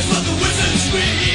is what the wizards scream.